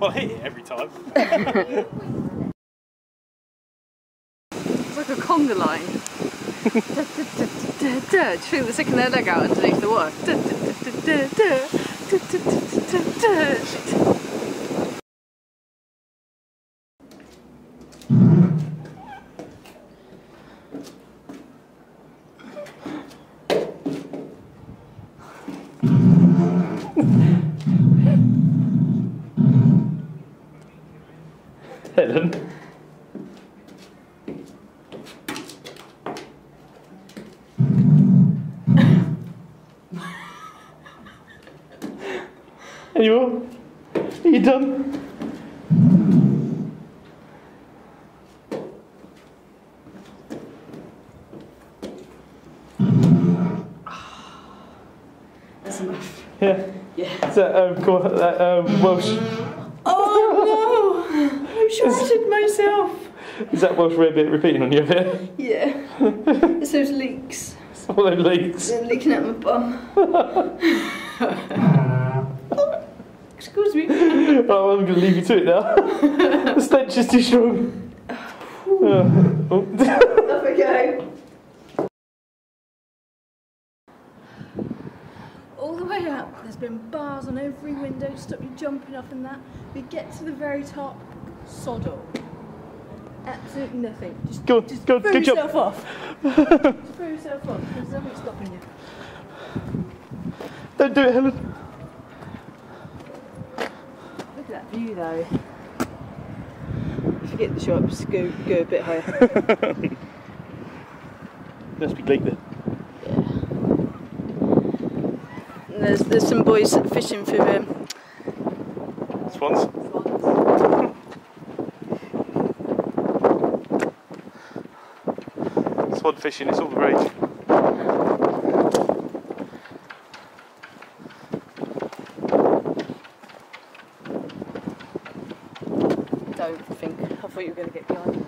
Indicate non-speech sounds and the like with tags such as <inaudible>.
Well, I hit it every time. It's like a conga line. Do you think they're sticking their leg out underneath the water? Helen. Any more? Are you done? That's enough. Yeah. Yeah. Is that um, cool, that, um, Welsh? Oh no! I shorted myself. Is that Welsh rarebit repeating on you a bit? Yeah. It's those leeks. <laughs> All those leeks. They're leaking out my bum. <laughs> Excuse me. Oh, I'm going to leave you to it now. <laughs> the stench is too strong. Uh, oh. Off we go. All the way up, there's been bars on every window to stop you jumping off and that. We get to the very top, sod all. Absolutely nothing. Just, Go just go throw good job. yourself off. <laughs> just throw yourself off. There's nothing stopping you. Don't do it, Helen. Look at that view though. If you get the shot, just go, go a bit higher. <laughs> Must be bleak there. And there's, there's some boys fishing for um, Swans. Swan fishing, it's all rage. Don't think. I thought you were going to get behind me.